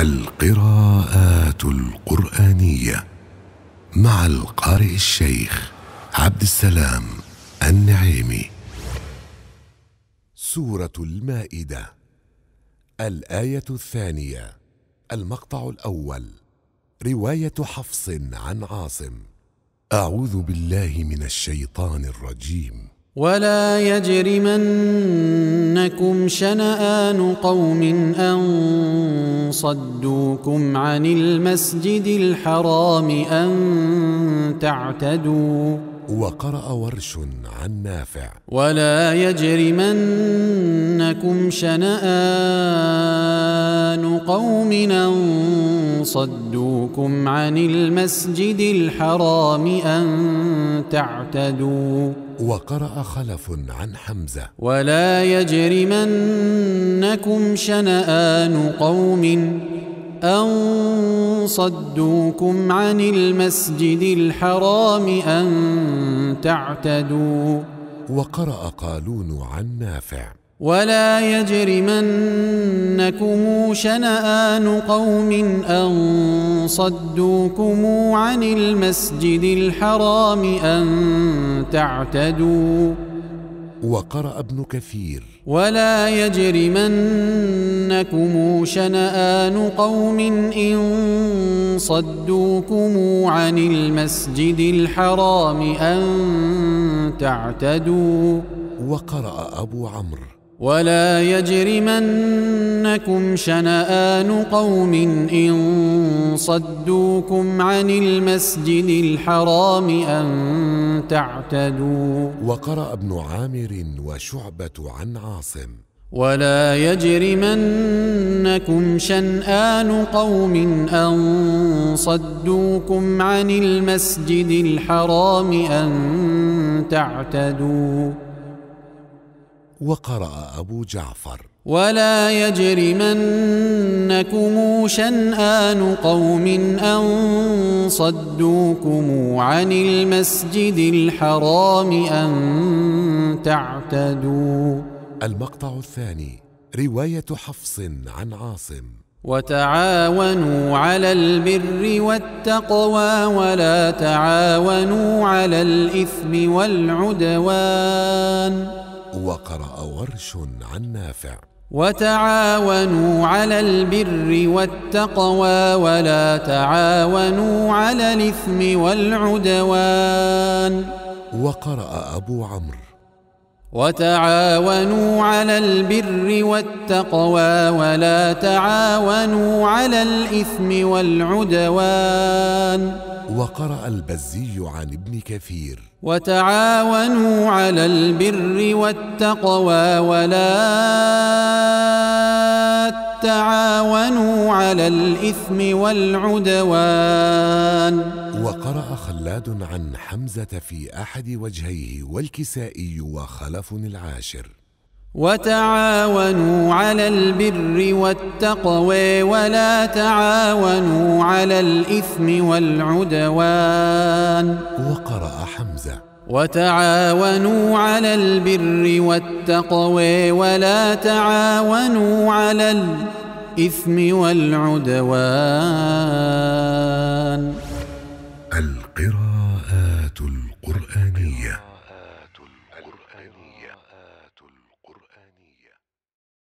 القراءات القرآنية مع القارئ الشيخ عبد السلام النعيمي. سورة المائدة الآية الثانية المقطع الأول رواية حفص عن عاصم. أعوذ بالله من الشيطان الرجيم. ولا يجرمنكم شنآن قوم أن صدوكم عن المسجد الحرام أن تعتدوا. وقرأ ورش عن نافع. ولا يجرمنكم شنآن قوم أن صدوكم عن المسجد الحرام أن تعتدوا. وقرأ خلف عن حمزة. ولا يجرمنكم شنآن قوم أن صدوكم عن المسجد الحرام أن تعتدوا. وقرأ قالون عن نافع. ولا يجرمنكم شنآن قوم أن صدوكم عن المسجد الحرام أن تعتدوا وقرأ ابن كثير. ولا يجرمنكم شنآن قوم إن صدوكم عن المسجد الحرام أن تعتدوا وقرأ أبو عمرو. ولا يجرمنكم شنآن قوم إن صدوكم عن المسجد الحرام أن تعتدوا. وقرأ ابن عامر وشعبة عن عاصم. ولا يجرمنكم شنآن قوم أن صدوكم عن المسجد الحرام أن تعتدوا. وقرأ أبو جعفر. ولا يجرمنكم شنآن قوم أن صدوكم عن المسجد الحرام أن تعتدوا. المقطع الثاني رواية حفص عن عاصم. وتعاونوا على البر والتقوى ولا تعاونوا على الإثم والعدوان. وقرأ ورش عن نافع. وتعاونوا على البر والتقوى ولا تعاونوا على الإثم والعدوان. وقرأ أبو عمرو. وتعاونوا على البر والتقوى ولا تعاونوا على الإثم والعدوان. وقرأ البزي عن ابن كثير. وتعاونوا على البر والتقوى ولا تعاونوا على الإثم والعدوان. وقرأ خلاد عن حمزة في أحد وجهيه والكسائي وخلف العاشر. وتعاونوا على البر والتقوى ولا تعاونوا على الإثم والعدوان. وقرأ حمزة. وتعاونوا على البر والتقوى ولا تعاونوا على الإثم والعدوان. القراءات القرآنية.